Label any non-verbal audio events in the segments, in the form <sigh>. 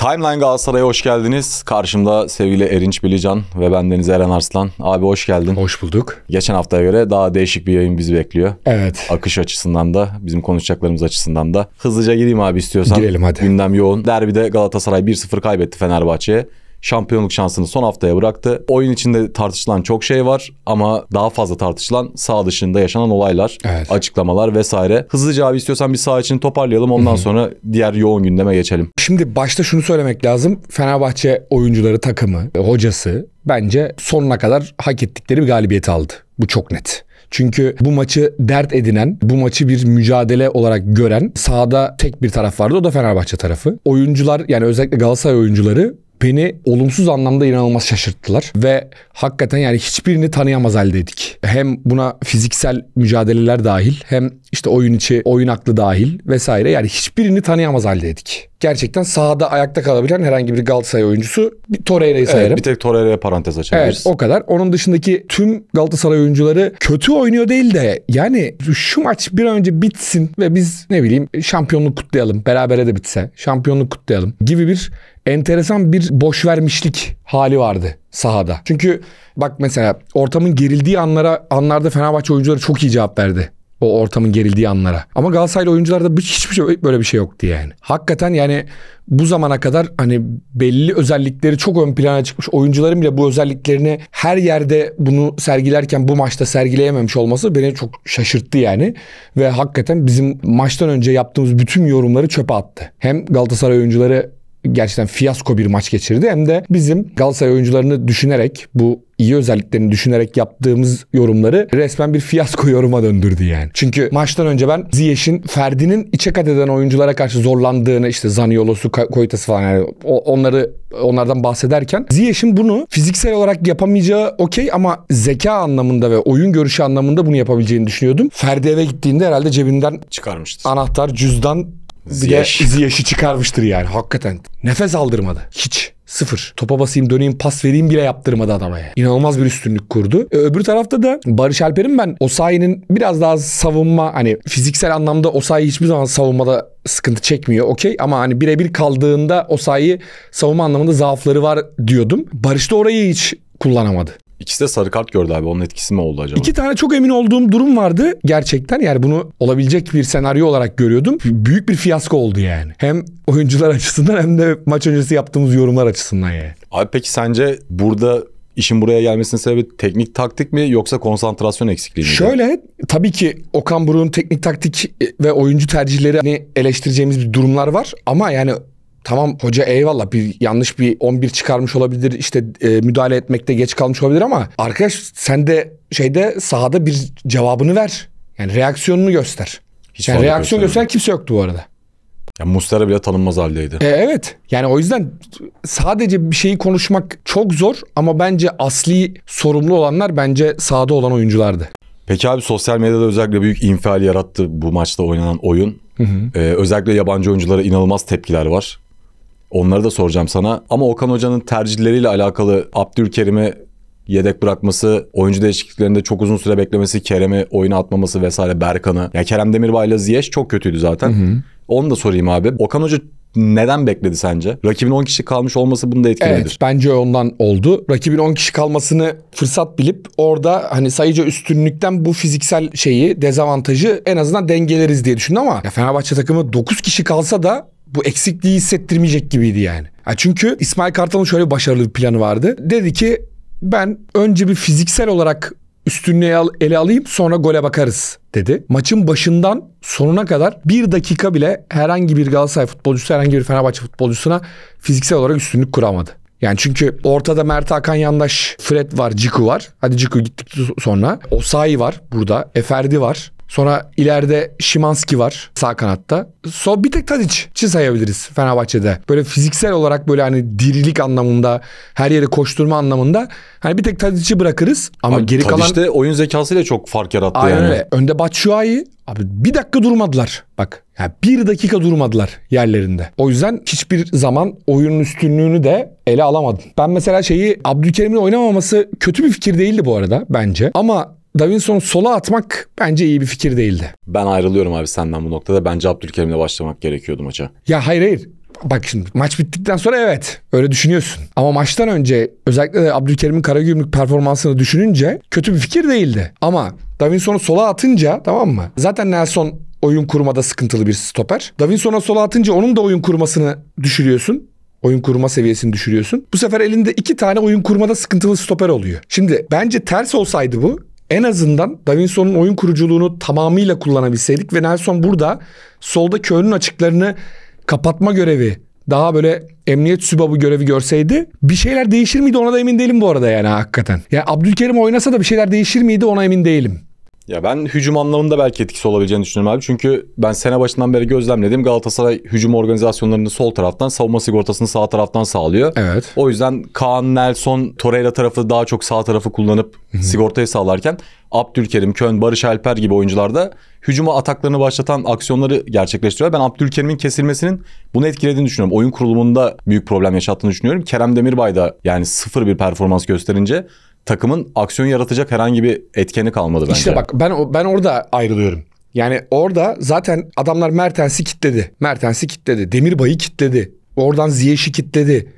Timeline Galatasaray'a hoş geldiniz. Karşımda sevgili Erinç Bilican ve bendeniz Eren Arslan. Abi hoş geldin. Hoş bulduk. Geçen haftaya göre daha değişik bir yayın bizi bekliyor. Evet. Akış açısından da, bizim konuşacaklarımız açısından da. Hızlıca gireyim abi istiyorsan. Girelim hadi. Gündem yoğun. Derbide Galatasaray 1-0 kaybetti Fenerbahçe'ye şampiyonluk şansını son haftaya bıraktı. Oyun içinde tartışılan çok şey var ama daha fazla tartışılan sağ dışında yaşanan olaylar, Evet. açıklamalar vesaire. Hızlıca abi istiyorsan bir sağ için toparlayalım ondan sonra diğer yoğun gündeme geçelim. Şimdi başta şunu söylemek lazım. Fenerbahçe oyuncuları, takımı, hocası bence sonuna kadar hak ettikleri bir galibiyeti aldı. Bu çok net. Çünkü bu maçı dert edinen, bu maçı bir mücadele olarak gören sahada tek bir taraf vardı. O da Fenerbahçe tarafı. Oyuncular yani özellikle Galatasaray oyuncuları beni olumsuz anlamda inanılmaz şaşırttılar. Ve hakikaten yani hiçbirini tanıyamaz haldeydik. Hem buna fiziksel mücadeleler dahil hem işte oyun içi oyun aklı dahil vesaire yani hiçbirini tanıyamaz haldeydik. Gerçekten sahada ayakta kalabilen herhangi bir Galatasaray oyuncusu bir Torreira'yı sayarım. Evet, bir tek Torreira'ya parantez açabiliriz. Evet o kadar. Onun dışındaki tüm Galatasaray oyuncuları kötü oynuyor değil de yani şu maç bir an önce bitsin ve biz ne bileyim şampiyonluk kutlayalım. Berabere de bitse şampiyonluk kutlayalım gibi bir enteresan bir boş vermişlik hali vardı sahada. Çünkü bak mesela ortamın gerildiği anlara anlarda Fenerbahçe oyuncuları çok iyi cevap verdi. O ortamın gerildiği anlara. Ama Galatasaraylı oyuncularda bir- hiçbir şey böyle bir şey yoktu yani. Hakikaten yani bu zamana kadar hani belli özellikleri çok ön plana çıkmış oyuncuların bile bu özelliklerini her yerde bunu sergilerken bu maçta sergileyememiş olması beni çok şaşırttı yani. Ve hakikaten bizim maçtan önce yaptığımız bütün yorumları çöpe attı. Hem Galatasaray oyuncuları gerçekten fiyasko bir maç geçirdi hem de bizim Galatasaray oyuncularını düşünerek bu iyi özelliklerini düşünerek yaptığımız yorumları resmen bir fiyasko yoruma döndürdü yani. Çünkü maçtan önce ben Ziyech'in Ferdi'nin içe kat eden oyunculara karşı zorlandığını işte Zaniolo'su, Koyta'sı falan yani onları onlardan bahsederken Ziyech'in bunu fiziksel olarak yapamayacağı okey ama zeka anlamında ve oyun görüşü anlamında bunu yapabileceğini düşünüyordum. Ferdi eve gittiğinde herhalde cebinden Çıkarmıştır. anahtar, cüzdan bir Ziyech. de Ziyech'i çıkarmıştır yani hakikaten. Nefes aldırmadı. Hiç. Sıfır. Topa basayım döneyim pas vereyim bile yaptırmadı adama yani. İnanılmaz bir üstünlük kurdu. E, öbür tarafta da Barış Alper'in ben Osayi'nin biraz daha savunma hani fiziksel anlamda Osayi hiçbir zaman savunmada sıkıntı çekmiyor okey ama hani birebir kaldığında Osayi savunma anlamında zaafları var diyordum. Barış da orayı hiç kullanamadı. İkisi de sarı kart gördü abi. Onun etkisi mi oldu acaba? İki tane çok emin olduğum durum vardı gerçekten. Yani bunu olabilecek bir senaryo olarak görüyordum. Büyük bir fiyasko oldu yani. Hem oyuncular <laughs> açısından hem de maç öncesi yaptığımız yorumlar açısından yani. Abi peki sence burada işin buraya gelmesinin sebebi teknik taktik mi yoksa konsantrasyon eksikliği mi? Şöyle tabii ki Okan Buruk'un teknik taktik ve oyuncu tercihleri hani eleştireceğimiz bir durumlar var. Ama yani tamam hoca eyvallah bir yanlış bir 11 çıkarmış olabilir işte e, müdahale etmekte geç kalmış olabilir ama arkadaş sen de şeyde sahada bir cevabını ver. Yani reaksiyonunu göster. Hiç yani reaksiyon gösteren kimse yoktu bu arada. Ya Mustera bile tanınmaz haldeydi. E, evet. Yani o yüzden sadece bir şeyi konuşmak çok zor ama bence asli sorumlu olanlar bence sahada olan oyunculardı. Peki abi sosyal medyada özellikle büyük infial yarattı bu maçta oynanan oyun. Ee, özellikle yabancı oyunculara inanılmaz tepkiler var. Onları da soracağım sana. Ama Okan Hoca'nın tercihleriyle alakalı Abdülkerim'i yedek bırakması, oyuncu değişikliklerinde çok uzun süre beklemesi, Kerem'i oyuna atmaması vesaire Berkan'ı. Ya Kerem Demirbay'la Ziyech çok kötüydü zaten. Onu da sorayım abi. Okan Hoca neden bekledi sence? Rakibin 10 kişi kalmış olması bunu da etkiledi. Evet bence ondan oldu. Rakibin 10 kişi kalmasını fırsat bilip orada hani sayıca üstünlükten bu fiziksel şeyi dezavantajı en azından dengeleriz diye düşündü ama ya Fenerbahçe takımı 9 kişi kalsa da bu eksikliği hissettirmeyecek gibiydi yani. Ya çünkü İsmail Kartal'ın şöyle bir başarılı bir planı vardı. Dedi ki ben önce bir fiziksel olarak üstünlüğü ele alayım sonra gole bakarız dedi. Maçın başından sonuna kadar bir dakika bile herhangi bir Galatasaray futbolcusu herhangi bir Fenerbahçe futbolcusuna fiziksel olarak üstünlük kuramadı. Yani çünkü ortada Mert Hakan Yandaş, Fred var, Ciku var. Hadi Ciku gittik sonra. Osayi var burada. Eferdi var. Sonra ileride Şimanski var sağ kanatta. So bir tek Tadiç'i sayabiliriz Fenerbahçe'de. Böyle fiziksel olarak böyle hani dirilik anlamında, her yere koşturma anlamında hani bir tek Tadiç'i bırakırız ama Abi geri kalan Tadiç de oyun zekasıyla çok fark yarattı Aynen yani. öyle. Önde Batshuayi abi bir dakika durmadılar. Bak yani bir dakika durmadılar yerlerinde. O yüzden hiçbir zaman oyunun üstünlüğünü de ele alamadım. Ben mesela şeyi Abdülkerim'in oynamaması kötü bir fikir değildi bu arada bence. Ama Davinson'u sola atmak bence iyi bir fikir değildi. Ben ayrılıyorum abi senden bu noktada. Bence Abdülkerim'le başlamak gerekiyordu maça. Ya hayır hayır. bak şimdi maç bittikten sonra evet öyle düşünüyorsun. Ama maçtan önce özellikle de Abdülkerim'in Karagümrük performansını düşününce kötü bir fikir değildi. Ama Davinson'u sola atınca tamam mı? Zaten Nelson oyun kurmada sıkıntılı bir stoper. Davinson'a sola atınca onun da oyun kurmasını düşürüyorsun. Oyun kurma seviyesini düşürüyorsun. Bu sefer elinde iki tane oyun kurmada sıkıntılı stoper oluyor. Şimdi bence ters olsaydı bu en azından Davinson'un oyun kuruculuğunu tamamıyla kullanabilseydik ve Nelson burada solda köyünün açıklarını kapatma görevi daha böyle emniyet sübabı görevi görseydi bir şeyler değişir miydi ona da emin değilim bu arada yani hakikaten. Yani Abdülkerim oynasa da bir şeyler değişir miydi ona emin değilim. Ya ben hücum anlamında belki etkisi olabileceğini düşünüyorum abi. Çünkü ben sene başından beri gözlemledim. Galatasaray hücum organizasyonlarını sol taraftan, savunma sigortasını sağ taraftan sağlıyor. Evet. O yüzden Kaan, Nelson, Torreira tarafı daha çok sağ tarafı kullanıp sigortayı sağlarken Abdülkerim, Kön, Barış Alper gibi oyuncular da hücuma ataklarını başlatan aksiyonları gerçekleştiriyor. Ben Abdülkerim'in kesilmesinin bunu etkilediğini düşünüyorum. Oyun kurulumunda büyük problem yaşattığını düşünüyorum. Kerem Demirbay da yani sıfır bir performans gösterince takımın aksiyon yaratacak herhangi bir etkeni kalmadı bence. İşte bak ben ben orada ayrılıyorum. Yani orada zaten adamlar Mertens'i kitledi. Mertens'i kitledi. Demirbay'ı kitledi. Oradan Ziyech'i kitledi.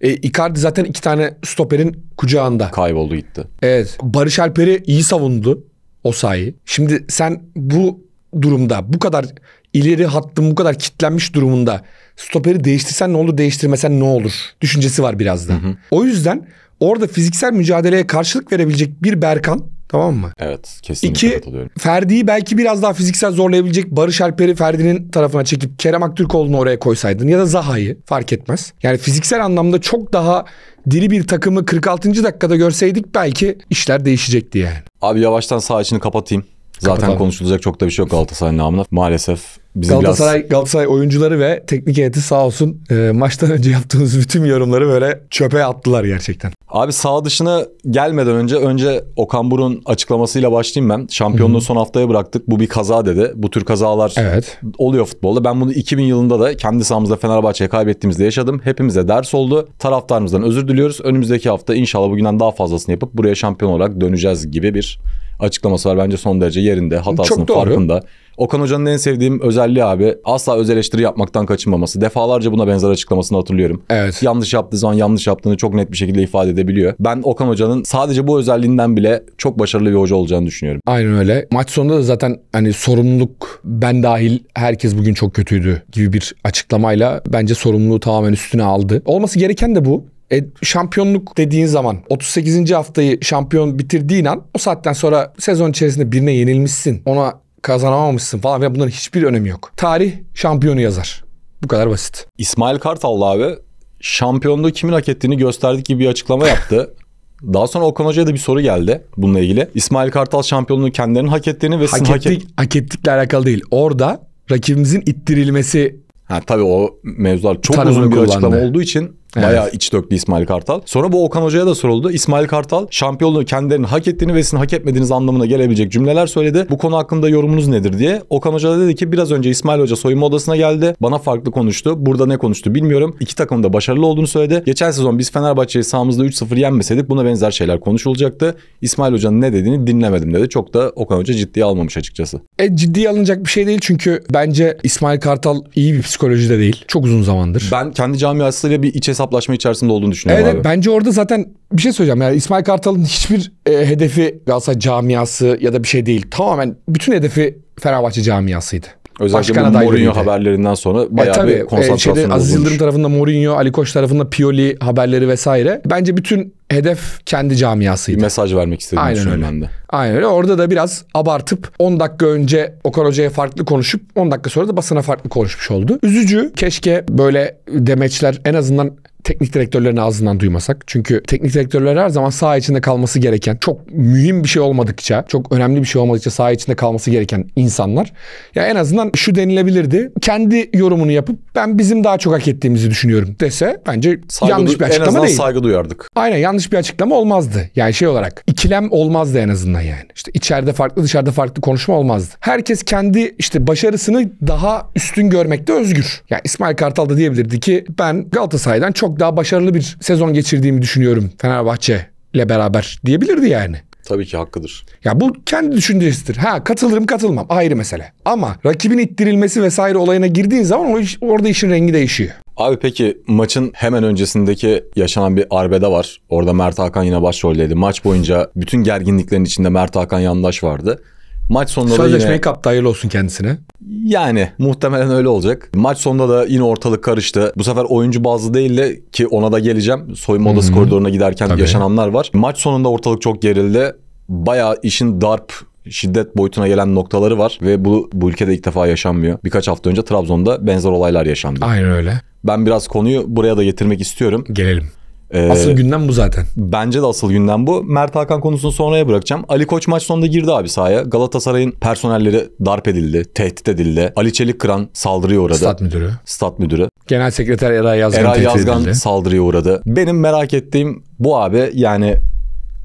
E, Icardi zaten iki tane stoperin kucağında. Kayboldu gitti. Evet. Barış Alper'i iyi savundu o sayı. Şimdi sen bu durumda bu kadar ileri hattın bu kadar kitlenmiş durumunda stoperi değiştirsen ne olur değiştirmesen ne olur düşüncesi var biraz da. Hı hı. O yüzden orada fiziksel mücadeleye karşılık verebilecek bir Berkan tamam mı? Evet kesinlikle İki, katılıyorum. Ferdi'yi belki biraz daha fiziksel zorlayabilecek Barış Alper'i Ferdi'nin tarafına çekip Kerem Aktürkoğlu'nu oraya koysaydın ya da Zaha'yı fark etmez. Yani fiziksel anlamda çok daha diri bir takımı 46. dakikada görseydik belki işler değişecekti yani. Abi yavaştan sağ içini kapatayım. Zaten Kapatalım. konuşulacak çok da bir şey yok Galatasaray namına. Maalesef bizim Galatasaray, biraz... Galatasaray oyuncuları ve teknik heyeti sağ olsun e, maçtan önce yaptığımız bütün yorumları böyle çöpe attılar gerçekten. Abi sağ dışına gelmeden önce önce Okan Buruk'un açıklamasıyla başlayayım ben. Şampiyonluğu son haftaya bıraktık. Bu bir kaza dedi. Bu tür kazalar Evet. oluyor futbolda. Ben bunu 2000 yılında da kendi sahamızda Fenerbahçe'ye kaybettiğimizde yaşadım. Hepimize ders oldu. Taraftarımızdan özür diliyoruz. Önümüzdeki hafta inşallah bugünden daha fazlasını yapıp buraya şampiyon olarak döneceğiz gibi bir açıklaması var. Bence son derece yerinde. Hatasının farkında. Okan Hoca'nın en sevdiğim özelliği abi asla öz eleştiri yapmaktan kaçınmaması. Defalarca buna benzer açıklamasını hatırlıyorum. Evet. Yanlış yaptığı zaman yanlış yaptığını çok net bir şekilde ifade edebiliyor. Ben Okan Hoca'nın sadece bu özelliğinden bile çok başarılı bir hoca olacağını düşünüyorum. Aynen öyle. Maç sonunda da zaten hani sorumluluk ben dahil herkes bugün çok kötüydü gibi bir açıklamayla bence sorumluluğu tamamen üstüne aldı. Olması gereken de bu. E, şampiyonluk dediğin zaman 38. haftayı şampiyon bitirdiğin an o saatten sonra sezon içerisinde birine yenilmişsin. Ona kazanamamışsın falan ve bunların hiçbir önemi yok. Tarih şampiyonu yazar. Bu kadar basit. İsmail Kartal abi şampiyonluğu kimin hak ettiğini gösterdik gibi bir açıklama yaptı. <laughs> Daha sonra Okan Hoca'ya da bir soru geldi bununla ilgili. İsmail Kartal şampiyonluğu kendilerinin hak ettiğini ve Hak, hak et... ettik, hak ettikle alakalı değil. Orada rakibimizin ittirilmesi Ha, tabii o mevzular çok uzun bir kullandı. açıklama olduğu için Evet. bayağı iç döktü İsmail Kartal. Sonra bu Okan Hoca'ya da soruldu. İsmail Kartal şampiyonluğu kendilerinin hak ettiğini ve sizin hak etmediğiniz anlamına gelebilecek cümleler söyledi. Bu konu hakkında yorumunuz nedir diye. Okan Hoca da dedi ki biraz önce İsmail Hoca soyunma odasına geldi. Bana farklı konuştu. Burada ne konuştu bilmiyorum. İki takım da başarılı olduğunu söyledi. Geçen sezon biz Fenerbahçe'yi sahamızda 3-0 yenmeseydik buna benzer şeyler konuşulacaktı. İsmail Hoca'nın ne dediğini dinlemedim dedi. Çok da Okan Hoca ciddiye almamış açıkçası. E, ciddiye alınacak bir şey değil çünkü bence İsmail Kartal iyi bir psikolojide değil. Çok uzun zamandır. Ben kendi camiasıyla bir iç hesaplaşma içerisinde olduğunu düşünüyorum evet, abi. bence orada zaten bir şey söyleyeceğim. Yani İsmail Kartal'ın hiçbir e, hedefi Galatasaray camiası ya da bir şey değil. Tamamen bütün hedefi Fenerbahçe camiasıydı. Özellikle Başkan Mourinho haberlerinden sonra E, bayağı tabii, bir e, konsantrasyon şeyde, Aziz. Yıldırım tarafında Mourinho, Ali Koç tarafında Pioli haberleri vesaire. Bence bütün hedef kendi bir camiasıydı. mesaj vermek istediğini Aynen öyle. ben de. Aynen öyle. Orada da biraz abartıp 10 dakika önce Okan Hoca'ya farklı konuşup 10 dakika sonra da basına farklı konuşmuş oldu. Üzücü. Keşke böyle demeçler en azından teknik direktörlerin ağzından duymasak. Çünkü teknik direktörler her zaman saha içinde kalması gereken, çok mühim bir şey olmadıkça, çok önemli bir şey olmadıkça saha içinde kalması gereken insanlar. Ya en azından şu denilebilirdi. Kendi yorumunu yapıp ben bizim daha çok hak ettiğimizi düşünüyorum dese bence Saygı yanlış bir en açıklama azından değil. saygı duyardık. Aynen yanlış bir açıklama olmazdı. Yani şey olarak ikilem olmazdı en azından yani. İşte içeride farklı dışarıda farklı konuşma olmazdı. Herkes kendi işte başarısını daha üstün görmekte özgür. Yani İsmail Kartal da diyebilirdi ki ben Galatasaray'dan çok daha başarılı bir sezon geçirdiğimi düşünüyorum Fenerbahçe ile beraber diyebilirdi yani. Tabii ki hakkıdır. Ya bu kendi düşüncesidir. Ha katılırım katılmam ayrı mesele. Ama rakibin ittirilmesi vesaire olayına girdiğin zaman o iş, orada işin rengi değişiyor. Abi peki maçın hemen öncesindeki yaşanan bir arbede var. Orada Mert Hakan yine başroldeydi. Maç boyunca bütün gerginliklerin içinde Mert Hakan yandaş vardı. Maç sonunda da Sözleşmeyi yine kaptı hayırlı olsun kendisine. yani muhtemelen öyle olacak. Maç sonunda da yine ortalık karıştı. Bu sefer oyuncu bazlı değil de ki ona da geleceğim. Soyunma odası koridoruna giderken Tabii. yaşananlar var. Maç sonunda ortalık çok gerildi. Bayağı işin darp şiddet boyutuna gelen noktaları var ve bu bu ülkede ilk defa yaşanmıyor. Birkaç hafta önce Trabzon'da benzer olaylar yaşandı. Aynen öyle. Ben biraz konuyu buraya da getirmek istiyorum. Gelelim. Ee, Asıl gündem bu zaten. Bence de asıl gündem bu. Mert Hakan konusunu sonraya bırakacağım. Ali Koç maç sonunda girdi abi sahaya. Galatasaray'ın personelleri darp edildi, tehdit edildi. Ali Çelik Kıran saldırıya uğradı. Stat müdürü. Stat müdürü. Genel sekreter Eray Yazgan Eray Yazgan edildi. saldırıya uğradı. Benim merak ettiğim bu abi yani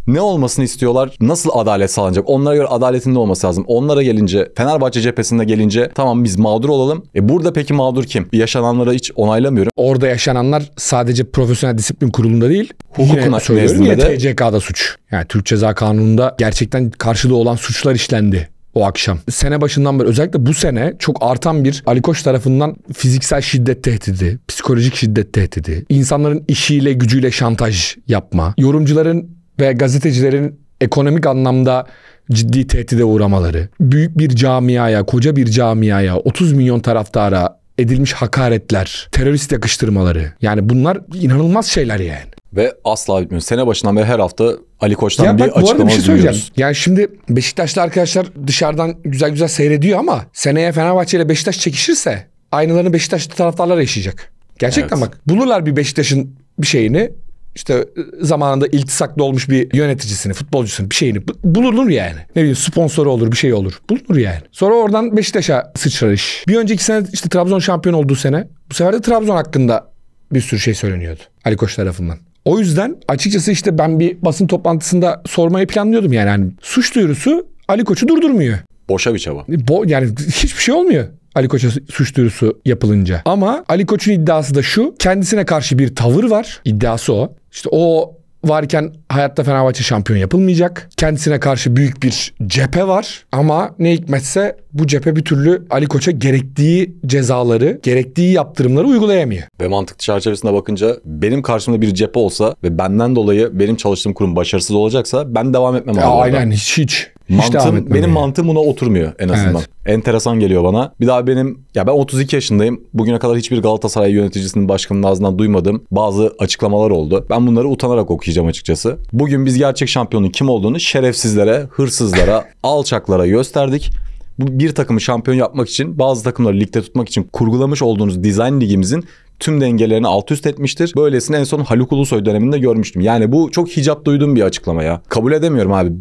ne olmasını istiyorlar? Nasıl adalet sağlanacak? Onlara göre adaletin de olması lazım. Onlara gelince Fenerbahçe cephesinde gelince tamam biz mağdur olalım. E burada peki mağdur kim? Yaşananları hiç onaylamıyorum. Orada yaşananlar sadece Profesyonel Disiplin Kurulu'nda değil, Hukuk yine söylüyorum yine de- TCK'da suç. Yani Türk Ceza Kanunu'nda gerçekten karşılığı olan suçlar işlendi o akşam. Sene başından beri özellikle bu sene çok artan bir Ali Koç tarafından fiziksel şiddet tehdidi, psikolojik şiddet tehdidi, insanların işiyle gücüyle şantaj yapma, yorumcuların ve gazetecilerin ekonomik anlamda ciddi tehdide uğramaları, büyük bir camiaya, koca bir camiaya, 30 milyon taraftara edilmiş hakaretler, terörist yakıştırmaları. Yani bunlar inanılmaz şeyler yani. Ve asla bitmiyor. Sene başından beri her hafta Ali Koç'tan Ya bir bak bu arada açıklama bir şey söyleyeceğim. duyuyoruz. Yani şimdi Beşiktaşlı arkadaşlar dışarıdan güzel güzel seyrediyor ama seneye Fenerbahçe ile Beşiktaş çekişirse aynılarını Beşiktaşlı taraftarlar yaşayacak. Gerçekten Evet. bak bulurlar bir Beşiktaş'ın bir şeyini işte e, zamanında iltisaklı olmuş bir yöneticisini, futbolcusunu bir şeyini bu- bulunur yani. Ne bileyim sponsoru olur bir şey olur. Bulunur yani. Sonra oradan Beşiktaş'a sıçrar iş. Bir önceki sene işte Trabzon şampiyon olduğu sene bu sefer de Trabzon hakkında bir sürü şey söyleniyordu Ali Koç tarafından. O yüzden açıkçası işte ben bir basın toplantısında sormayı planlıyordum yani. Hani suç duyurusu Ali Koç'u durdurmuyor. Boşa bir çaba. Bo yani hiçbir şey olmuyor. Ali Koç'a suç duyurusu yapılınca. Ama Ali Koç'un iddiası da şu. Kendisine karşı bir tavır var. İddiası o. İşte o varken hayatta Fenerbahçe şampiyon yapılmayacak. Kendisine karşı büyük bir cephe var. Ama ne hikmetse bu cephe bir türlü Ali Koç'a gerektiği cezaları, gerektiği yaptırımları uygulayamıyor. Ve mantık çerçevesinde bakınca benim karşımda bir cephe olsa ve benden dolayı benim çalıştığım kurum başarısız olacaksa ben devam etmem. Ya, aynen hiç hiç. Hiç Mantığım, benim mantığım buna oturmuyor en azından. Evet. Enteresan geliyor bana. Bir daha benim ya ben 32 yaşındayım. Bugüne kadar hiçbir Galatasaray yöneticisinin başkanının ağzından duymadığım bazı açıklamalar oldu. Ben bunları utanarak okuyacağım açıkçası. Bugün biz gerçek şampiyonun kim olduğunu şerefsizlere, hırsızlara, <laughs> alçaklara gösterdik. Bu bir takımı şampiyon yapmak için bazı takımları ligde tutmak için kurgulamış olduğunuz dizayn ligimizin tüm dengelerini alt üst etmiştir. Böylesine en son Haluk Ulusoy döneminde görmüştüm. Yani bu çok hicap duyduğum bir açıklama ya. Kabul edemiyorum abi.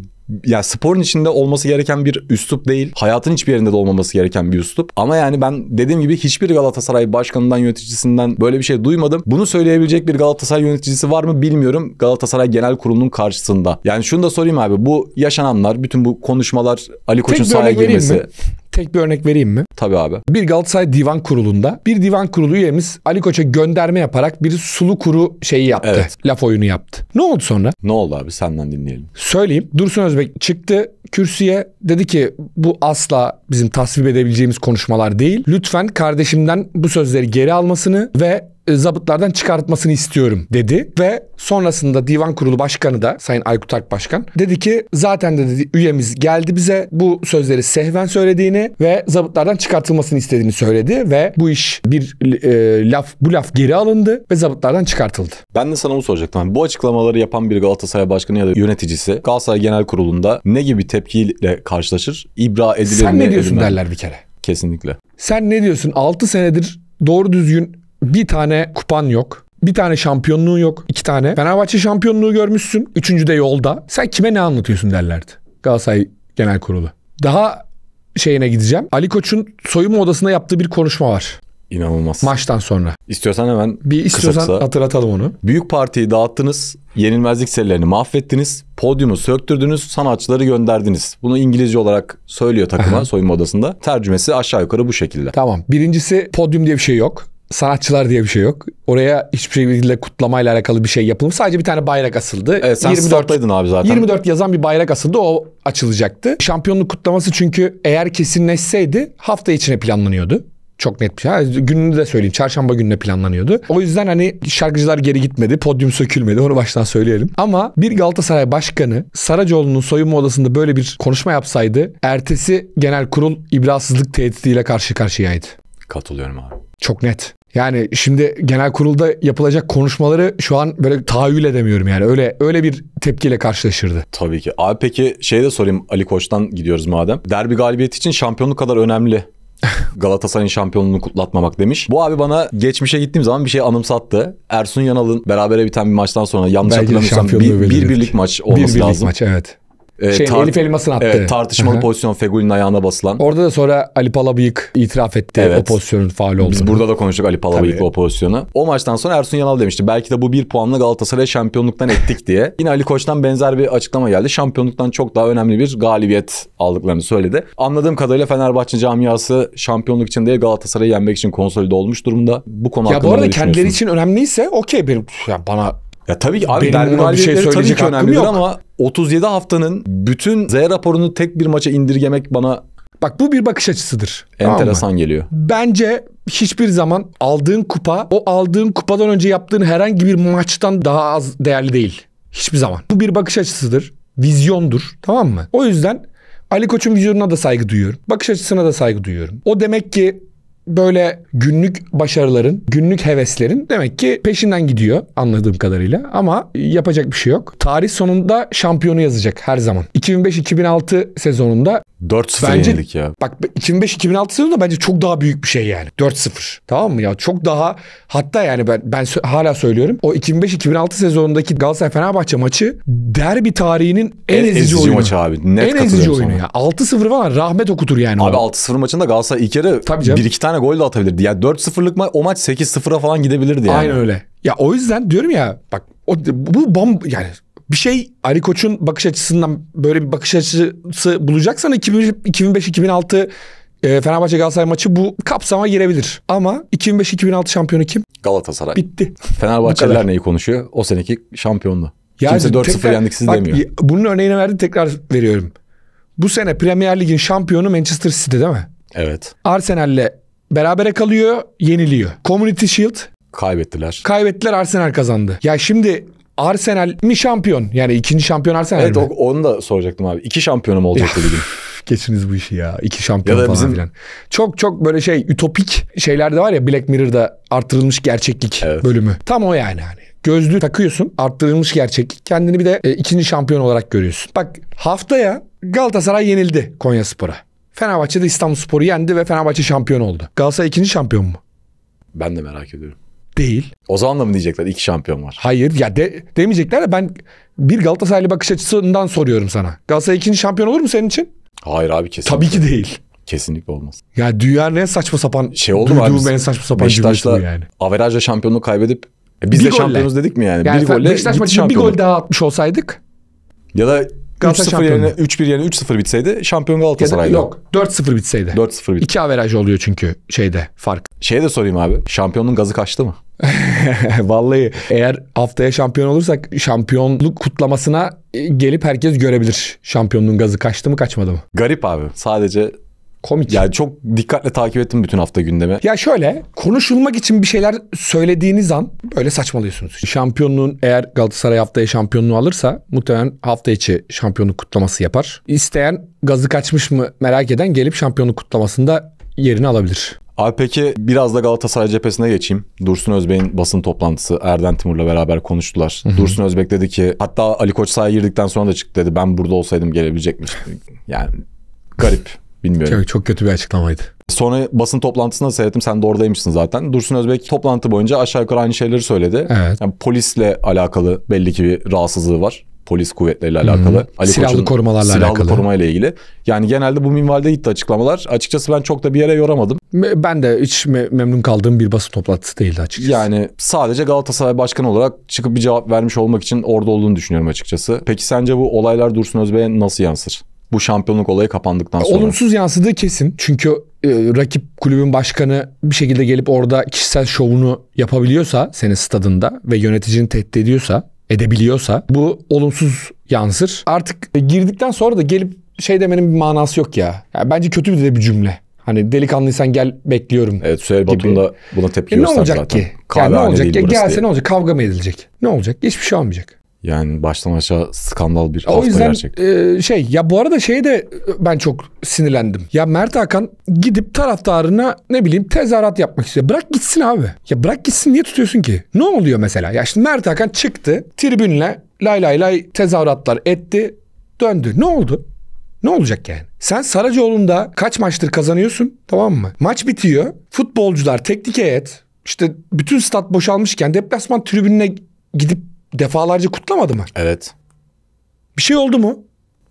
Ya sporun içinde olması gereken bir üslup değil. Hayatın hiçbir yerinde de olmaması gereken bir üslup. Ama yani ben dediğim gibi hiçbir Galatasaray başkanından yöneticisinden böyle bir şey duymadım. Bunu söyleyebilecek bir Galatasaray yöneticisi var mı bilmiyorum. Galatasaray Genel Kurulu'nun karşısında. Yani şunu da sorayım abi. Bu yaşananlar, bütün bu konuşmalar, Ali Koç'un sahaya girmesi. <laughs> Tek bir örnek vereyim mi? Tabii abi. Bir Galatasaray Divan Kurulu'nda bir divan kurulu üyemiz Ali Koç'a gönderme yaparak bir sulu kuru şeyi yaptı. Evet. Laf oyunu yaptı. Ne oldu sonra? Ne oldu abi senden dinleyelim. Söyleyeyim. Dursun Özbek çıktı kürsüye dedi ki bu asla bizim tasvip edebileceğimiz konuşmalar değil. Lütfen kardeşimden bu sözleri geri almasını ve e, zabıtlardan çıkartmasını istiyorum dedi ve sonrasında divan kurulu başkanı da Sayın Aykut Ak Başkan dedi ki zaten de dedi üyemiz geldi bize bu sözleri sehven söylediğini ve zabıtlardan çıkartılmasını istediğini söyledi ve bu iş bir e, laf bu laf geri alındı ve zabıtlardan çıkartıldı. Ben de sana bunu soracaktım. Yani bu açıklamaları yapan bir Galatasaray başkanı ya da yöneticisi Galatasaray Genel Kurulu'nda ne gibi tepkiyle karşılaşır? İbra edilir Sen ne diyorsun edilmez derler bir kere. Kesinlikle. Sen ne diyorsun? 6 senedir doğru düzgün bir tane kupan yok. Bir tane şampiyonluğu yok. iki tane. Fenerbahçe şampiyonluğu görmüşsün. Üçüncü de yolda. Sen kime ne anlatıyorsun derlerdi. Galatasaray Genel Kurulu. Daha şeyine gideceğim. Ali Koç'un soyunma odasında yaptığı bir konuşma var. İnanılmaz. Maçtan sonra. İstiyorsan hemen Bir istiyorsan kısa kısa. hatırlatalım onu. Büyük partiyi dağıttınız, yenilmezlik serilerini mahvettiniz, podyumu söktürdünüz, sanatçıları gönderdiniz. Bunu İngilizce olarak söylüyor takıma soyunma odasında. Tercümesi aşağı yukarı bu şekilde. Tamam. Birincisi podyum diye bir şey yok. Sanatçılar diye bir şey yok. Oraya hiçbir şekilde kutlamayla alakalı bir şey yapılmış. Sadece bir tane bayrak asıldı. Evet sen 24 stat'taydın abi zaten. 24 yazan bir bayrak asıldı o açılacaktı. Şampiyonluk kutlaması çünkü eğer kesinleşseydi hafta içine planlanıyordu. Çok net bir şey. Ha, Gününü de söyleyeyim. Çarşamba gününe planlanıyordu. O yüzden hani şarkıcılar geri gitmedi. Podyum sökülmedi. Onu baştan söyleyelim. Ama bir Galatasaray başkanı Saracoğlu'nun soyunma odasında böyle bir konuşma yapsaydı ertesi genel kurul ibrasızlık tehdidiyle karşı karşıyaydı. Katılıyorum abi. Çok net. Yani şimdi genel kurulda yapılacak konuşmaları şu an böyle tahayyül edemiyorum yani. Öyle öyle bir tepkiyle karşılaşırdı. Tabii ki. Abi peki şey de sorayım Ali Koç'tan gidiyoruz madem. Derbi galibiyeti için şampiyonluk kadar önemli. <laughs> Galatasaray'ın şampiyonluğunu kutlatmamak demiş. Bu abi bana geçmişe gittiğim zaman bir şey anımsattı. Ersun Yanal'ın berabere biten bir maçtan sonra yanlış Belki hatırlamıyorsam bir, bir birlik maç Bir olması birlik lazım. maç evet. Ee, Şey, tart- Elif Elmas'ın attığı. Evet tartışmalı Hı hı. pozisyon Fegül'ün ayağına basılan. Orada da sonra Ali Palabıyık itiraf etti Evet. o pozisyonun faul olduğunu. Biz burada da konuştuk Ali Palabıyık'la Tabii. o pozisyonu. O maçtan sonra Ersun Yanal demişti. Belki de bu bir puanla Galatasaray'ı şampiyonluktan ettik <laughs> diye. Yine Ali Koç'tan benzer bir açıklama geldi. Şampiyonluktan çok daha önemli bir galibiyet aldıklarını söyledi. Anladığım kadarıyla Fenerbahçe camiası şampiyonluk için değil Galatasaray'ı yenmek için konsolide olmuş durumda. Bu konu ya hakkında bu arada kendileri için önemliyse okey benim ya bana Ya tabii ki abi Benim buna bir şey galibiyetleri tabii söyleyecek ki önemlidir yok. ama 37 haftanın bütün Z raporunu tek bir maça indirgemek bana bak bu bir bakış açısıdır. tamam mı? enteresan geliyor. Bence hiçbir zaman aldığın kupa o aldığın kupadan önce yaptığın herhangi bir maçtan daha az değerli değil. Hiçbir zaman. Bu bir bakış açısıdır. Vizyondur. Tamam mı? O yüzden Ali Koç'un vizyonuna da saygı duyuyorum. Bakış açısına da saygı duyuyorum. O demek ki böyle günlük başarıların, günlük heveslerin demek ki peşinden gidiyor anladığım kadarıyla. Ama yapacak bir şey yok. Tarih sonunda şampiyonu yazacak her zaman. 2005-2006 sezonunda 4-0 Bence- ya. Bak 2005-2006 sezonu bence çok daha büyük bir şey yani. 4-0. Tamam mı ya? Çok daha hatta yani ben ben hala söylüyorum. O 2005-2006 sezonundaki Galatasaray Fenerbahçe maçı derbi tarihinin en, En ezici, ezici oyunu. maçı abi. Net en ezici oyunu sana. ya. 6-0 falan rahmet okutur yani. Abi o. 6-0 maçında Galatasaray ilk yarı canım. 1-2 tane gol de atabilirdi. Yani 4-0'lık ma- o maç 8-0'a falan gidebilirdi yani. Aynen öyle. Ya o yüzden diyorum ya bak o bu bam yani bir şey Ali Koç'un bakış açısından böyle bir bakış açısı bulacaksan 2005-2006 e, Fenerbahçe Galatasaray maçı bu kapsama girebilir. Ama 2005-2006 şampiyonu kim? Galatasaray. Bitti. Fenerbahçeliler neyi konuşuyor? O seneki şampiyonlu. Yani Kimse 4-0 tekrar- yendik siz bak, demiyor. Bunun örneğini verdim tekrar veriyorum. Bu sene Premier Lig'in şampiyonu Manchester City değil mi? Evet. Arsenal'le berabere kalıyor, yeniliyor. Community Shield Kaybettiler. kaybettiler, Arsenal kazandı. Ya şimdi Arsenal mi şampiyon? Yani ikinci şampiyon Arsenal Evet mi? o- onu da soracaktım abi. İki şampiyonum olacaktı ligin. Geçiniz bu işi ya. İki şampiyon Ya da falan bizim- filan. Çok çok böyle şey ütopik şeyler de var ya Black Mirror'da arttırılmış gerçeklik Evet. bölümü. Tam o yani hani. Gözlüğü takıyorsun arttırılmış gerçeklik. Kendini bir de e, ikinci şampiyon olarak görüyorsun. Bak haftaya Galatasaray yenildi Konya Spor'a. Fenerbahçe de İstanbul Spor'u yendi ve Fenerbahçe şampiyon oldu. Galatasaray ikinci şampiyon mu? Ben de merak ediyorum. Değil. O zaman da mı diyecekler iki şampiyon var? Hayır ya de, demeyecekler de ben bir Galatasaraylı bakış açısından soruyorum sana. Galatasaray ikinci şampiyon olur mu senin için? Hayır abi kesinlikle. Tabii ki değil. Kesinlikle olmaz. Ya dünyanın en saçma sapan Şey oldu mu abi? en saçma sapan Beşiktaş'la yani. averajla şampiyonluğu kaybedip e, biz Bir de golle. şampiyonuz dedik mi yani? Yani bir golle Beşiktaş maçında bir gol daha atmış olsaydık Ya da Galatasaray 3-0 şampiyonu. yerine 3-1 yerine 3-0 bitseydi şampiyon Galatasaray'dı. yok 4-0 bitseydi. 4-0 bitti. İki averaj oluyor çünkü şeyde fark. Şeye de sorayım abi. Şampiyonluğun gazı kaçtı mı? <laughs> Vallahi eğer haftaya şampiyon olursak şampiyonluk kutlamasına e, gelip herkes görebilir. Şampiyonluğun gazı kaçtı mı kaçmadı mı? Garip abi. Sadece Komik. Ya, yani çok dikkatle takip ettim bütün hafta gündemi. şöyle konuşulmak için bir şeyler söylediğiniz an böyle saçmalıyorsunuz. Şampiyonluğun eğer Galatasaray haftaya şampiyonluğu alırsa muhtemelen hafta içi şampiyonluk kutlaması yapar. İsteyen gazı kaçmış mı merak eden gelip şampiyonluk kutlamasında yerini alabilir. Abi peki biraz da Galatasaray cephesine geçeyim. Dursun Özbek'in basın toplantısı Erden Timur'la beraber konuştular. Dursun Özbek dedi ki hatta Ali Koç sahaya girdikten sonra da çıktı dedi. Ben burada olsaydım gelebilecekmiş. Yani garip. Bilmiyorum. Çok, çok kötü bir açıklamaydı. Sonra basın toplantısında da seyrettim. Sen de oradaymışsın zaten. Dursun Özbek toplantı boyunca aşağı yukarı aynı şeyleri söyledi. Evet. Yani polisle alakalı belli ki bir rahatsızlığı var. Polis kuvvetleriyle alakalı. Ali Silahlı Koç'un korumalarla silahlı alakalı. korumayla ilgili. Yani genelde bu minvalde gitti açıklamalar. Açıkçası ben çok da bir yere yoramadım. Ben de hiç me- memnun kaldığım bir basın toplantısı değildi açıkçası. Yani sadece Galatasaray Başkanı olarak çıkıp bir cevap vermiş olmak için orada olduğunu düşünüyorum açıkçası. Peki sence bu olaylar Dursun Özbek'e nasıl yansır? Bu şampiyonluk olayı kapandıktan sonra. Olumsuz yansıdığı kesin. Çünkü e, rakip kulübün başkanı bir şekilde gelip orada kişisel şovunu yapabiliyorsa senin stadında ve yöneticini tehdit ediyorsa, edebiliyorsa bu olumsuz yansır. Artık e, girdikten sonra da gelip şey demenin bir manası yok ya. Yani bence kötü bir de bir cümle. Hani delikanlıysan gel bekliyorum. Evet Süheyl Batum da buna tepki E ne gösterdi olacak zaten. ki? Yani ne olacak ki? burası Gelse diye. ne olacak? Kavga mı edilecek? Ne olacak? Hiçbir şey olmayacak. Yani baştan aşağı skandal bir O hafta yüzden gerçekten. e, şey ya bu arada şeye de e, ben çok sinirlendim. Ya Mert Hakan gidip taraftarına ne bileyim tezahürat yapmak istiyor. Bırak gitsin abi. Ya bırak gitsin niye tutuyorsun ki? Ne oluyor mesela? Ya şimdi Mert Hakan çıktı tribünle lay lay lay tezahüratlar etti döndü. Ne oldu? Ne olacak yani? Sen Saracoğlu'nda kaç maçtır kazanıyorsun tamam mı? Maç bitiyor. Futbolcular, teknik heyet işte bütün stat boşalmışken deplasman tribününe gidip defalarca kutlamadı mı? Evet. Bir şey oldu mu?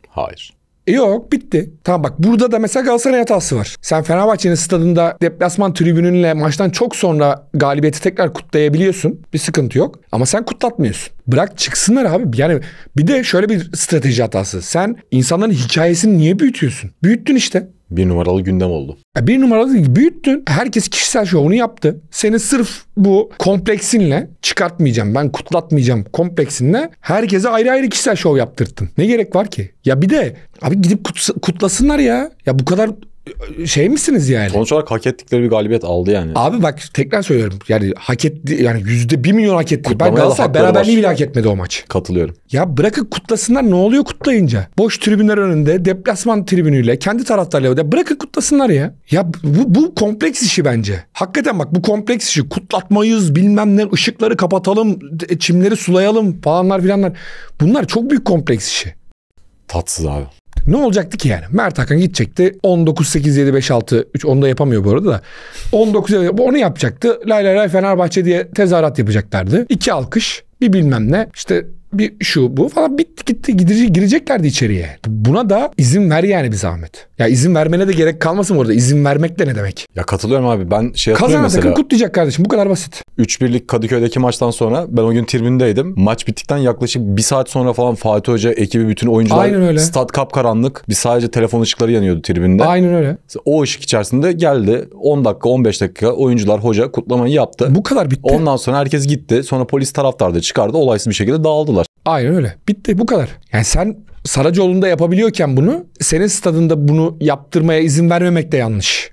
Hayır. E yok bitti. Tamam bak burada da mesela Galatasaray hatası var. Sen Fenerbahçe'nin stadında deplasman tribününle maçtan çok sonra galibiyeti tekrar kutlayabiliyorsun. Bir sıkıntı yok. Ama sen kutlatmıyorsun. Bırak çıksınlar abi. Yani bir de şöyle bir strateji hatası. Sen insanların hikayesini niye büyütüyorsun? Büyüttün işte. Bir numaralı gündem oldu. Ya Bir numaralı değil, büyüttün. Herkes kişisel şovunu yaptı. Seni sırf bu kompleksinle çıkartmayacağım. Ben kutlatmayacağım kompleksinle herkese ayrı ayrı kişisel şov yaptırttın. Ne gerek var ki? Ya bir de abi gidip kutsa- kutlasınlar ya. Ya bu kadar e, şey misiniz yani? Sonuç olarak hak ettikleri bir galibiyet aldı yani. Abi bak tekrar söylüyorum. Yani hak etti yani yüzde bir milyon hak etti. Ben Kutlamaya da Galatasaray beraberliği bile hak etmedi o maç. Katılıyorum. Ya bırakın kutlasınlar ne oluyor kutlayınca? Boş tribünler önünde deplasman tribünüyle kendi taraftarlarıyla da bırakın kutlasınlar ya. Ya bu, bu kompleks işi bence. Hakikaten bak bu kompleks işi kutlatmayız bilmem ne ışıkları kapatalım çimleri sulayalım falanlar filanlar. Bunlar çok büyük kompleks işi. Tatsız abi. Ne olacaktı ki yani? Mert Hakan gidecekti. 19 8 7 5 6 3 onu da yapamıyor bu arada da. 19 7, onu yapacaktı. Lay lay lay Fenerbahçe diye tezahürat yapacaklardı. İki alkış, bir bilmem ne. İşte bir şu bu falan bitti gitti gidici gireceklerdi içeriye. Buna da izin ver yani bir zahmet. Ya izin vermene de gerek kalmasın orada. İzin vermek de ne demek? Ya katılıyorum abi. Ben şey hatırlıyorum Kazanan takım mesela. kutlayacak kardeşim. Bu kadar basit. 3-1'lik Kadıköy'deki maçtan sonra ben o gün tribündeydim. Maç bittikten yaklaşık bir saat sonra falan Fatih Hoca, ekibi, bütün oyuncular Aynen öyle. stat kapkaranlık. Bir sadece telefon ışıkları yanıyordu tribünde. Aynen öyle. O ışık içerisinde geldi. 10 dakika 15 dakika oyuncular hoca kutlamayı yaptı. Bu kadar bitti. Ondan sonra herkes gitti. Sonra polis taraftar da çıkardı. Olaysız bir şekilde dağıldılar. Aynen öyle. Bitti bu kadar. Yani sen Saracoğlu'nda yapabiliyorken bunu senin stadında bunu yaptırmaya izin vermemek de yanlış.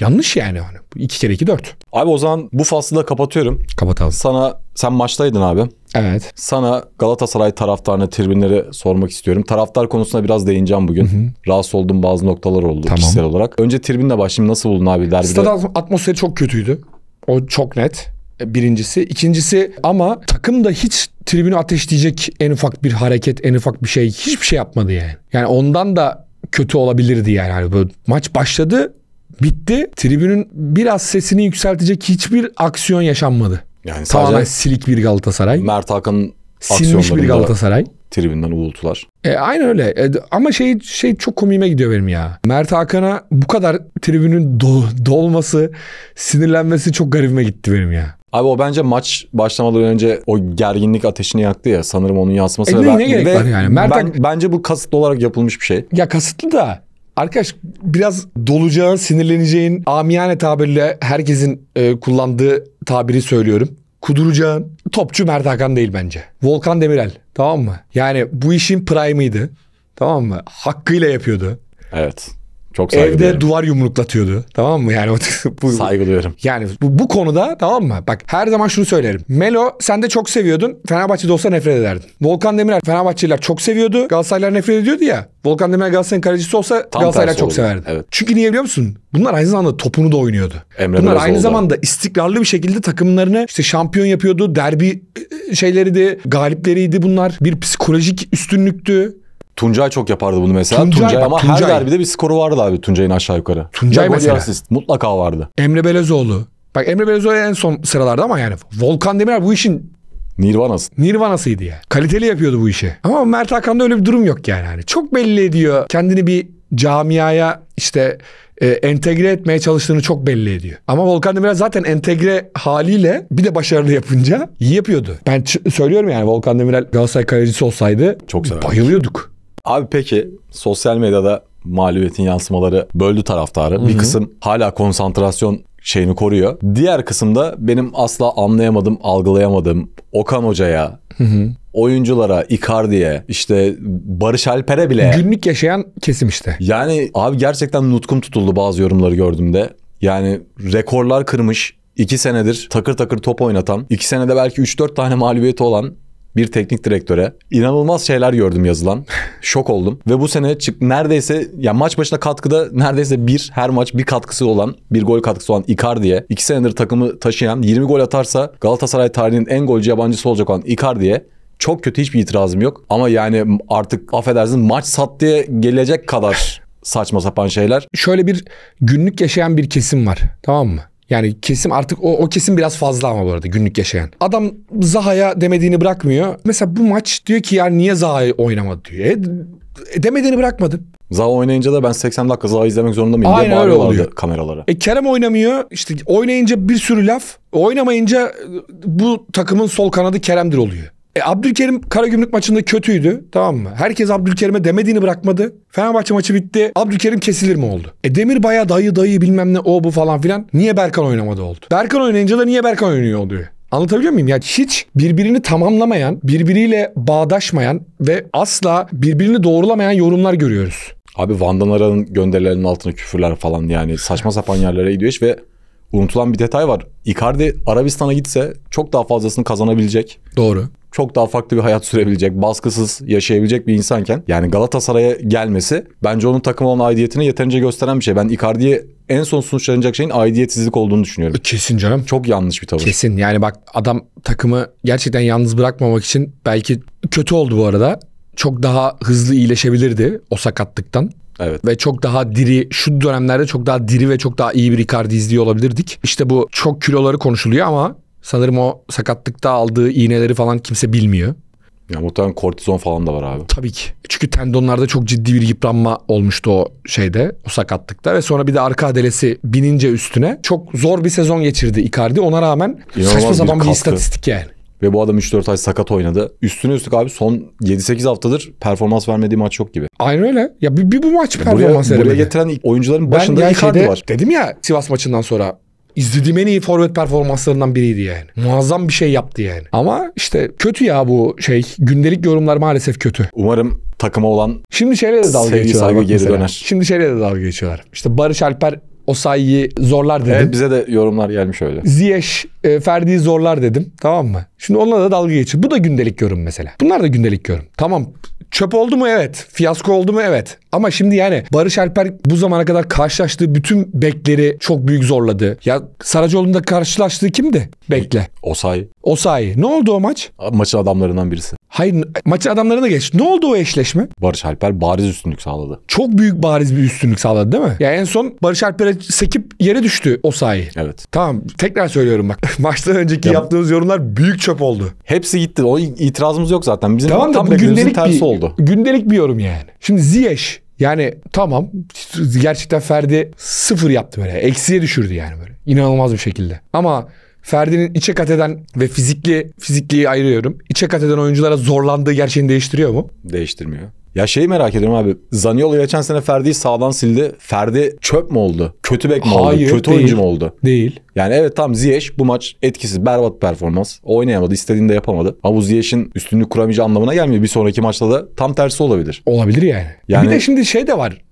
Yanlış yani. yani. İki kere iki dört. Abi o zaman bu faslı da kapatıyorum. Kapatalım. Sana sen maçtaydın abi. Evet. Sana Galatasaray taraftarına tribünleri sormak istiyorum. Taraftar konusuna biraz değineceğim bugün. Rahatsız olduğum bazı noktalar oldu Tamam. kişisel olarak. Önce tribünle başlayayım. Nasıl buldun abi derbide? Stad atmosferi çok kötüydü. O çok net. Birincisi. İkincisi ama takım da hiç tribünü ateşleyecek en ufak bir hareket, en ufak bir şey hiçbir şey yapmadı yani. Yani ondan da kötü olabilirdi yani. yani böyle maç başladı, bitti. Tribünün biraz sesini yükseltecek hiçbir aksiyon yaşanmadı. Yani Tamamen silik bir Galatasaray. Mert Hakan'ın Silmiş bir Galatasaray. tribünden uğultular. E, aynen öyle. E, ama şey şey çok komiğime gidiyor benim ya. Mert Hakan'a bu kadar tribünün do- dolması, sinirlenmesi çok garibime gitti benim ya. Abi o bence maç başlamadan önce o gerginlik ateşini yaktı ya. Sanırım onun yansıması. E ve ne- ben- ne gerek ve var yani? Mert ben, bence bu kasıtlı olarak yapılmış bir şey. Ya kasıtlı da arkadaş biraz dolacağın, sinirleneceğin amiyane tabirle herkesin e, kullandığı tabiri söylüyorum. Kuduracağın topçu Mert Hakan değil bence. Volkan Demirel tamam mı? Yani bu işin prime'ıydı. Tamam mı? Hakkıyla yapıyordu. Evet. Çok saygı Evde duyuyorum. duvar yumruklatıyordu. Tamam mı? Yani <laughs> bu, Saygı duyuyorum. Yani bu, bu konuda tamam mı? Bak her zaman şunu söylerim. Melo sen de çok seviyordun. Fenerbahçe'de olsa nefret ederdin. Volkan Demirel Fenerbahçeliler çok seviyordu. Galatasaraylılar nefret ediyordu ya. Volkan Demirel Galatasaray'ın kalecisi olsa Tam Galatasaraylılar tersi çok oldu. severdi. Evet. Çünkü niye biliyor musun? Bunlar aynı zamanda topunu da oynuyordu. Emre Bunlar aynı da. zamanda istikrarlı bir şekilde takımlarını işte şampiyon yapıyordu. Derbi e, şeyleriydi, galipleriydi bunlar. Bir psikolojik üstünlüktü. Tuncay çok yapardı bunu mesela. Tuncay, Tuncay, ama Tuncay. her derbide bir skoru vardı abi Tuncay'ın aşağı yukarı. Tuncay mesela. asist. Mutlaka vardı. Emre Belezoğlu. Bak Emre Belezoğlu en son sıralarda ama yani Volkan Demirel bu işin Nirvana'sın. Nirvana'sıydı ya. Kaliteli yapıyordu bu işi. Ama Mert Hakan'da öyle bir durum yok yani. Hani çok belli ediyor. Kendini bir camiaya işte e, entegre etmeye çalıştığını çok belli ediyor. Ama Volkan Demirel zaten entegre haliyle bir de başarılı yapınca iyi yapıyordu. Ben söylüyorum yani Volkan Demirel Galatasaray kalecisi olsaydı Çok severdik. bayılıyorduk. Abi peki sosyal medyada mağlubiyetin yansımaları böldü taraftarı. Bir kısım hala konsantrasyon şeyini koruyor. Diğer kısımda benim asla anlayamadığım, algılayamadığım Okan Hoca'ya, oyunculara, Icardi'ye, işte Barış Alper'e bile. Günlük yaşayan kesim işte. Yani abi gerçekten nutkum tutuldu bazı yorumları gördüğümde. Yani rekorlar kırmış. 2 senedir takır takır top oynatan, 2 senede belki 3-4 tane mağlubiyeti olan bir teknik direktöre inanılmaz şeyler gördüm yazılan. <laughs> Şok oldum. Ve bu sene çık neredeyse ya maç başına katkıda neredeyse bir her maç bir katkısı olan bir gol katkısı olan Icardi'ye 2 senedir takımı taşıyan 20 gol atarsa Galatasaray tarihinin en golcü yabancısı olacak olan Icardi'ye çok kötü hiçbir itirazım yok. Ama yani artık affedersin maç sat diye gelecek kadar <laughs> saçma sapan şeyler. Şöyle bir günlük yaşayan bir kesim var. Tamam mı? Yani kesim artık o, o kesim biraz fazla ama bu arada günlük yaşayan. Adam Zaha'ya demediğini bırakmıyor. Mesela bu maç diyor ki ya niye Zaha'yı oynamadı diyor. E, e, demediğini bırakmadın. Zaha oynayınca da ben 80 dakika Zaha izlemek zorunda mıyım Aynen diye öyle oluyor. kameralara. E Kerem oynamıyor. İşte oynayınca bir sürü laf. Oynamayınca e, bu takımın sol kanadı Kerem'dir oluyor. E Abdülkerim Karagümrük maçında kötüydü. Tamam mı? Herkes Abdülkerim'e demediğini bırakmadı. Fenerbahçe maçı bitti. Abdülkerim kesilir mi oldu? E Demir bayağı dayı dayı bilmem ne o bu falan filan. Niye Berkan oynamadı oldu? Berkan oynayınca da niye Berkan oynuyor oluyor? Anlatabiliyor muyum? Yani hiç birbirini tamamlamayan, birbiriyle bağdaşmayan ve asla birbirini doğrulamayan yorumlar görüyoruz. Abi Vandan Aran'ın gönderilerinin altına küfürler falan yani saçma sapan yerlere gidiyor iş ve unutulan bir detay var. Icardi Arabistan'a gitse çok daha fazlasını kazanabilecek. Doğru. Çok daha farklı bir hayat sürebilecek, baskısız yaşayabilecek bir insanken yani Galatasaray'a gelmesi bence onun takım olan aidiyetini yeterince gösteren bir şey. Ben Icardi'ye en son sonuçlanacak şeyin aidiyetsizlik olduğunu düşünüyorum. Kesin canım. Çok yanlış bir tavır. Kesin yani bak adam takımı gerçekten yalnız bırakmamak için belki kötü oldu bu arada. Çok daha hızlı iyileşebilirdi o sakatlıktan. Evet. Ve çok daha diri şu dönemlerde çok daha diri ve çok daha iyi bir Icardi izliyor olabilirdik. İşte bu çok kiloları konuşuluyor ama sanırım o sakatlıkta aldığı iğneleri falan kimse bilmiyor. Ya muhtemelen kortizon falan da var abi. Tabii ki. Çünkü tendonlarda çok ciddi bir yıpranma olmuştu o şeyde, o sakatlıkta ve sonra bir de arka adelesi binince üstüne çok zor bir sezon geçirdi Icardi. Ona rağmen İnanılmaz saçma bir sapan bir, katkı. istatistik yani. Ve bu adam 3-4 ay sakat oynadı. Üstüne üstlük abi son 7-8 haftadır performans vermediği maç yok gibi. Aynen öyle. Ya bir, bir bu maç Buraya, performans buraya veremedi. getiren oyuncuların Ben başında yani Icardi şeyde var. Dedim ya Sivas maçından sonra izlediğim en iyi forvet performanslarından biriydi yani. Muazzam bir şey yaptı yani. Ama işte kötü ya bu şey. Gündelik yorumlar maalesef kötü. Umarım takıma olan Şimdi şeyle de dalga Sevgi, geçiyorlar. saygı geri mesela. döner. Şimdi şeyle de dalga geçiyorlar. İşte Barış Alper Osayi'yi zorlar dedim. Evet bize de yorumlar gelmiş öyle. Ziyech, e, Ferdi'yi zorlar dedim. Tamam mı? Şimdi onunla da dalga geçiyor. Bu da gündelik yorum mesela. Bunlar da gündelik yorum. Tamam çöp oldu mu? Evet. Fiyasko oldu mu? Evet. Ama şimdi yani Barış Alper bu zamana kadar karşılaştığı bütün bekleri çok büyük zorladı. Ya Saracoğlu'nda karşılaştığı kimdi? Bekle. Osay Osayi. Ne oldu o maç? maçın adamlarından birisi. Hayır maçın adamlarına geç. Ne oldu o eşleşme? Barış Alper bariz üstünlük sağladı. Çok büyük bariz bir üstünlük sağladı değil mi? Ya en son Barış Alper'e sekip yere düştü Osayi. Evet. Tamam tekrar söylüyorum bak. <laughs> Maçtan önceki Ya- yaptığımız yorumlar büyük çöp oldu. Hepsi gitti. O itirazımız yok zaten. Bizim Tamam da bu gündelik tersi bir, oldu. gündelik bir yorum yani. Şimdi Ziyech yani tamam gerçekten Ferdi sıfır yaptı böyle. Eksiye düşürdü yani böyle. İnanılmaz bir şekilde. Ama Ferdi'nin içe kat eden ve fizikli fizikliği ayırıyorum. İçe kat eden oyunculara zorlandığı gerçeğini değiştiriyor mu? Değiştirmiyor. Ya şeyi merak ediyorum abi. Zaniolo geçen sene Ferdi'yi sağdan sildi. Ferdi çöp mü oldu? Kötü bek mi Hayır, oldu? Kötü değil. oyuncu mu oldu? Değil. Yani evet tam Ziyech bu maç etkisiz. Berbat performans. Oynayamadı. istediğini de yapamadı. Ama bu Ziyech'in üstünlük kuramayacağı anlamına gelmiyor. Bir sonraki maçta da tam tersi olabilir. Olabilir yani. Yani- Bir de şimdi şey de var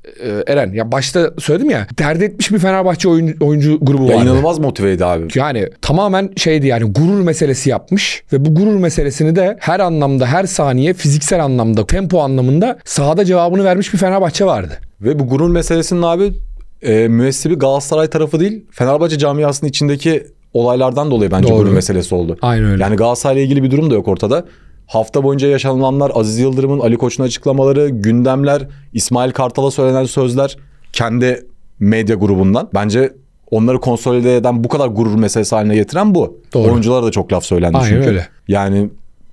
Eren. Ya başta söyledim ya. Dert etmiş bir Fenerbahçe oyuncu, oyuncu grubu Ya vardı. inanılmaz motiveydi abi. Yani tamamen şeydi yani gurur meselesi yapmış ve bu gurur meselesini de her anlamda her saniye fiziksel anlamda tempo anlamında sahada cevabını vermiş bir Fenerbahçe vardı. Ve bu gurur meselesinin abi e, müessibi Galatasaray tarafı değil. Fenerbahçe camiasının içindeki olaylardan dolayı bence Doğru. gurur meselesi oldu. Aynen öyle. Yani Galatasaray'la ilgili bir durum da yok ortada. Hafta boyunca yaşananlar, Aziz Yıldırım'ın Ali Koç'un açıklamaları, gündemler, İsmail Kartal'a söylenen sözler kendi medya grubundan. Bence onları konsolide eden bu kadar gurur meselesi haline getiren bu. Doğru. Oyunculara da çok laf söylendi Aynen çünkü. öyle. Yani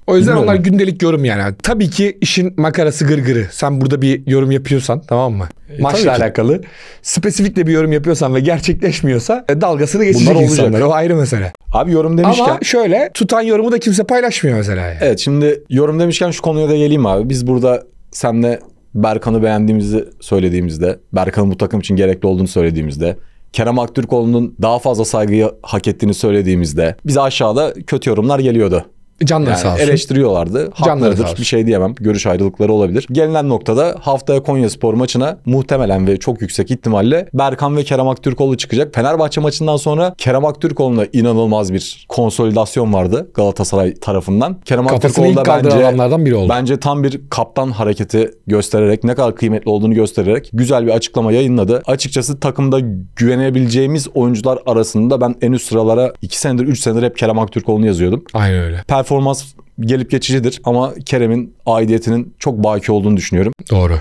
O yüzden Bilmiyorum. onlar gündelik yorum yani. Tabii ki işin makarası gırgırı. Sen burada bir yorum yapıyorsan tamam mı? Maçla E, ki. alakalı. Spesifik de bir yorum yapıyorsan ve gerçekleşmiyorsa e, dalgasını geçecek Bunlar olacak. insanlar. O ayrı mesele. abi yorum demişken... Ama şöyle tutan yorumu da kimse paylaşmıyor mesela. Yani. Evet şimdi yorum demişken şu konuya da geleyim abi. Biz burada senle Berkan'ı beğendiğimizi söylediğimizde, Berkan'ın bu takım için gerekli olduğunu söylediğimizde, Kerem Aktürkoğlu'nun daha fazla saygıyı hak ettiğini söylediğimizde bize aşağıda kötü yorumlar geliyordu. Canları Yani sağ olsun. eleştiriyorlardı. Canları Haklarıdır. sağ olsun. Bir şey diyemem. Görüş ayrılıkları olabilir. Gelinen noktada haftaya Konya Spor maçına muhtemelen ve çok yüksek ihtimalle Berkan ve Kerem Aktürkoğlu çıkacak. Fenerbahçe maçından sonra Kerem Aktürkoğlu'na inanılmaz bir konsolidasyon vardı Galatasaray tarafından. Kerem Kafasını Aktürkoğlu da bence adamlardan biri oldu. Bence tam bir kaptan hareketi göstererek ne kadar kıymetli olduğunu göstererek güzel bir açıklama yayınladı. Açıkçası takımda güvenebileceğimiz oyuncular arasında ben en üst sıralara 2 senedir 3 senedir hep Kerem Aktürkoğlu'nu yazıyordum. Aynen öyle. Performans gelip geçicidir ama Kerem'in aidiyetinin çok baki olduğunu düşünüyorum. Doğru.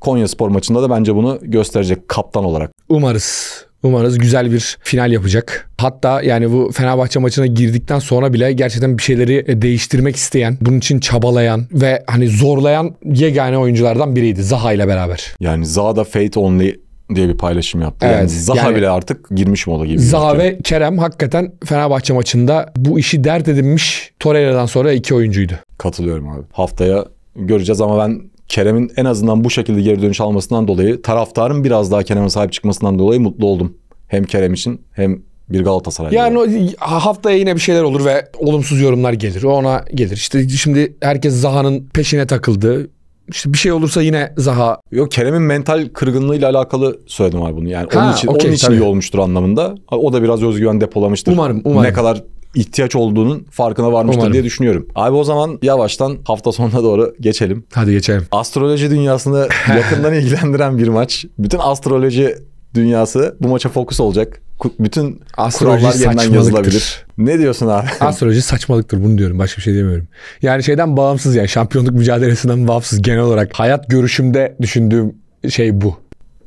Konya Spor maçında da bence bunu gösterecek kaptan olarak. Umarız. Umarız güzel bir final yapacak. Hatta yani bu Fenerbahçe maçına girdikten sonra bile gerçekten bir şeyleri değiştirmek isteyen, bunun için çabalayan ve hani zorlayan yegane oyunculardan biriydi Zaha ile beraber. Yani Zaha'da Fate Only diye bir paylaşım yaptı. Evet, yani Zaha yani- bile artık girmiş mola gibi. Zaha ve Kerem hakikaten Fenerbahçe maçında bu işi dert edinmiş Torreira'dan sonra iki oyuncuydu. Katılıyorum abi. Haftaya göreceğiz ama ben Kerem'in en azından bu şekilde geri dönüş almasından dolayı taraftarın biraz daha Kerem'e sahip çıkmasından dolayı mutlu oldum. Hem Kerem için hem bir Galatasaray. Yani o haftaya yine bir şeyler olur ve olumsuz yorumlar gelir. Ona gelir. İşte şimdi herkes Zaha'nın peşine takıldı. İşte bir şey olursa yine Zaha Yok Kerem'in mental kırgınlığıyla alakalı söyledim abi bunu. Yani Ha, onun için okey, onun için tabii. iyi olmuştur anlamında. O da biraz özgüven depolamıştır. Umarım, umarım. Ne kadar ihtiyaç olduğunun farkına varmıştır Umarım. diye düşünüyorum. Abi o zaman yavaştan hafta sonuna doğru geçelim. hadi geçelim. Astroloji dünyasını <laughs> yakından ilgilendiren bir maç. Bütün astroloji dünyası bu maça fokus olacak. Bütün Astroloji saçmalıktır. Ne diyorsun abi? <laughs> Astroloji saçmalıktır bunu diyorum. Başka bir şey demiyorum. Yani şeyden bağımsız yani şampiyonluk mücadelesinden bağımsız genel olarak hayat görüşümde düşündüğüm şey bu.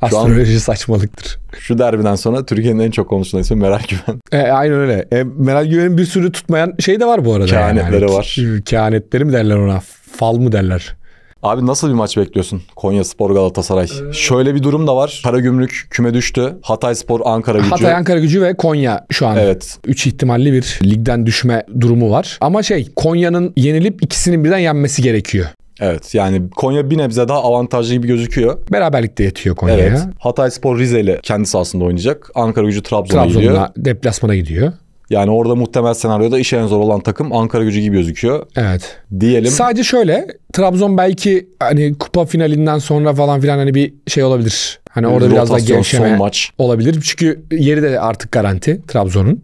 Şu an- Astroloji saçmalıktır. Şu derbiden sonra Türkiye'nin en çok konuşulan ismi Meral Güven. E, aynen öyle. E, Meral Güven'in bir sürü tutmayan şey de var bu arada. yani. Kehanetleri Hani var. ke- Kehanetleri mi derler ona? Fal mı derler? Abi nasıl bir maç bekliyorsun? Konya Spor Galatasaray. Ee, Şöyle bir durum da var. Karagümrük küme düştü. Hatay Spor Ankara gücü. Hatay Ankara gücü ve Konya şu an. Evet. 3 ihtimalli bir ligden düşme durumu var. Ama şey Konya'nın yenilip ikisinin birden yenmesi gerekiyor. Evet. Yani Konya bir nebze daha avantajlı gibi gözüküyor. Beraberlikte yetiyor Konya'ya. Evet. Hatay Spor Rize ile kendi sahasında oynayacak. Ankara gücü Trabzon'a gidiyor. Trabzon'a deplasmana gidiyor. Yani orada muhtemel senaryoda işe en zor olan takım Ankara gücü gibi gözüküyor. Evet. Diyelim. Sadece şöyle Trabzon belki hani kupa finalinden sonra falan filan hani bir şey olabilir. Hani orada biraz daha Rotasyon, gevşeme maç. olabilir. Çünkü yeri de artık garanti Trabzon'un.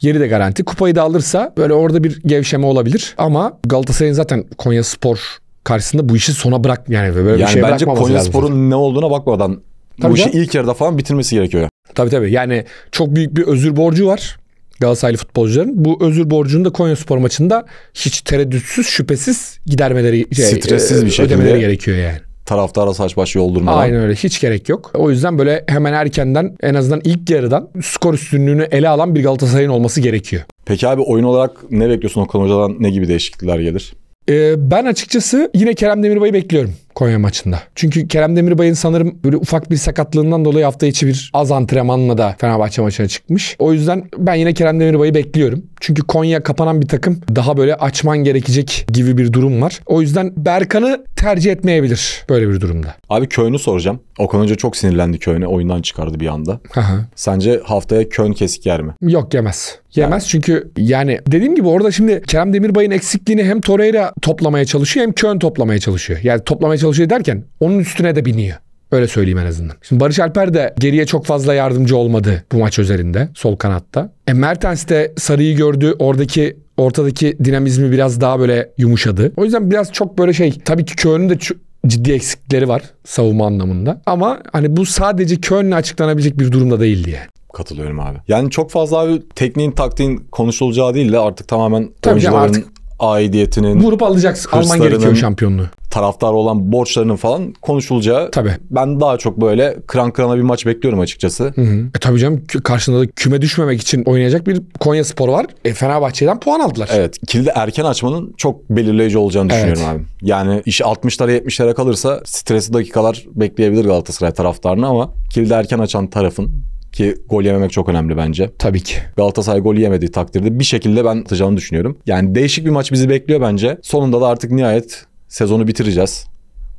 Yeri de garanti. Kupayı da alırsa böyle orada bir gevşeme olabilir. Ama Galatasaray'ın zaten Konya Spor karşısında bu işi sona bırak yani böyle bir Yani şey bence Konya. Spor'un ne olduğuna bakmadan Tabii bu işi canım. ilk yarıda falan bitirmesi gerekiyor. Tabii tabii. Yani çok büyük bir özür borcu var. Galatasaraylı futbolcuların. Bu özür borcunu da Konya Spor maçında hiç tereddütsüz, şüphesiz gidermeleri, şey, Stressiz bir e, şekilde. ödemeleri gerekiyor yani. Taraftara saç baş yoldurmadan. Aynen öyle. Hiç gerek yok. O yüzden böyle hemen erkenden en azından ilk yarıdan skor üstünlüğünü ele alan bir Galatasaray'ın olması gerekiyor. Peki abi oyun olarak ne bekliyorsun Okan Hoca'dan? Ne gibi değişiklikler gelir? Ee, ben açıkçası yine Kerem Demirbay'ı bekliyorum Konya maçında. Çünkü Kerem Demirbay'ın sanırım böyle ufak bir sakatlığından dolayı hafta içi bir az antrenmanla da Fenerbahçe maçına çıkmış. O yüzden ben yine Kerem Demirbay'ı bekliyorum. Çünkü Konya kapanan bir takım daha böyle açman gerekecek gibi bir durum var. O yüzden Berkan'ı tercih etmeyebilir böyle bir durumda. Abi Köln'ü soracağım. Okan Hoca çok sinirlendi Köln'e. Oyundan çıkardı bir anda. Aha. Sence haftaya Köln kesik yer mi? Yok yemez. Yemez çünkü yani dediğim gibi orada şimdi Kerem Demirbay'ın eksikliğini hem Torreira toplamaya çalışıyor hem Köln toplamaya çalışıyor. Yani toplamaya çalışıyor derken onun üstüne de biniyor. Öyle söyleyeyim en azından. Şimdi Barış Alper de geriye çok fazla yardımcı olmadı bu maç üzerinde sol kanatta. E Mertens de Sarı'yı gördü. Oradaki ortadaki dinamizmi biraz daha böyle yumuşadı. O yüzden biraz çok böyle şey tabii ki Köln'ün de ciddi eksiklikleri var savunma anlamında. Ama hani bu sadece Köln'le açıklanabilecek bir durumda değildi yani. Katılıyorum abi. Yani çok fazla abi tekniğin taktiğin konuşulacağı değil de artık tamamen Tabii oyuncuların artık- aidiyetinin, Vurup alacaksın. Alman gerekiyor şampiyonluğu. Taraftar olan borçlarının falan konuşulacağı. Tabii. Ben daha çok böyle kıran kırana bir maç bekliyorum açıkçası. Hı hı. E tabii canım karşında da küme düşmemek için oynayacak bir Konya Spor var. E Fenerbahçe'den puan aldılar. Evet. Kilidi erken açmanın çok belirleyici olacağını Evet. düşünüyorum abi. Yani iş 60'lara 70'lere kalırsa stresli dakikalar bekleyebilir Galatasaray taraftarını ama kilidi erken açan tarafın ki gol yememek çok önemli bence. Tabii ki. Galatasaray gol yemediği takdirde bir şekilde ben atacağını düşünüyorum. Yani değişik bir maç bizi bekliyor bence. Sonunda da artık nihayet sezonu bitireceğiz.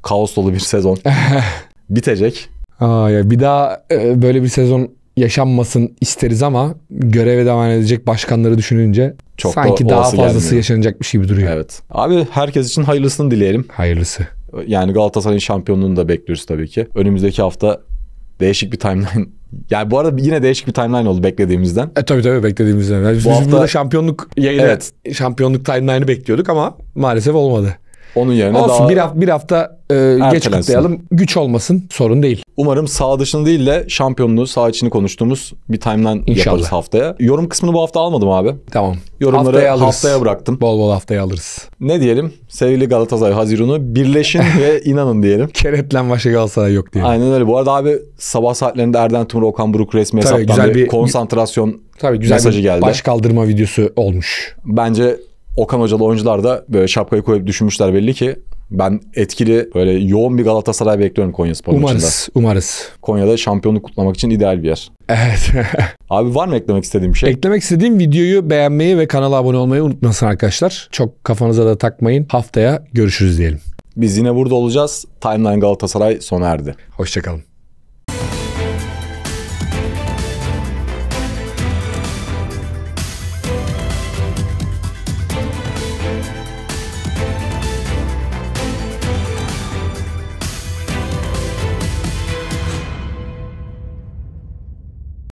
Kaos dolu bir sezon. <laughs> Bitecek. Aa ya bir daha e, böyle bir sezon yaşanmasın isteriz ama göreve devam edecek başkanları düşününce Çok da sanki daha olası fazlası gelmiyor. yaşanacakmış gibi duruyor. Evet. Abi herkes için hayırlısını dileyelim. Hayırlısı. Yani Galatasaray'ın şampiyonluğunu da bekliyoruz tabii ki. Önümüzdeki hafta değişik bir timeline. <laughs> Yani bu arada yine değişik bir timeline oldu beklediğimizden. E tabii tabii beklediğimizden. Yani biz Bu hafta- burada şampiyonluk yayını, Evet. şampiyonluk timeline'ı bekliyorduk ama maalesef olmadı. Onun yerine Olsun daha bir, hafta, bir hafta e, geç kutlayalım. Güç olmasın sorun değil. umarım sağ dışını değil de şampiyonluğu sağ içini konuştuğumuz bir timeline İnşallah. yaparız haftaya. Yorum kısmını bu hafta almadım abi. Tamam. Yorumları Haftaya haftaya, alırız. bıraktım. Bol bol haftaya alırız. Ne diyelim? Sevgili Galatasaray Hazirunu birleşin <laughs> ve inanın diyelim. Kenetlen başka Galatasaray yok diye. Aynen öyle. Bu arada abi sabah saatlerinde Erden Timur, Okan Buruk resmi Tabii, hesaptan bir, bir- konsantrasyon Tabii güzel mesajı bir geldi. baş kaldırma videosu olmuş. Bence Okan Hocalı oyuncular da böyle şapkayı koyup düşünmüşler belli ki. Ben etkili böyle yoğun bir Galatasaray bekliyorum Konya Spor maçında. Umarız. Umarız. Konya'da şampiyonluk kutlamak için ideal bir yer. Evet. <laughs> Abi var mı eklemek istediğim bir şey? Eklemek istediğim videoyu beğenmeyi ve kanala abone olmayı unutmasın arkadaşlar. Çok kafanıza da takmayın. Haftaya görüşürüz diyelim. Biz yine burada olacağız. Timeline Galatasaray sona erdi. Hoşçakalın.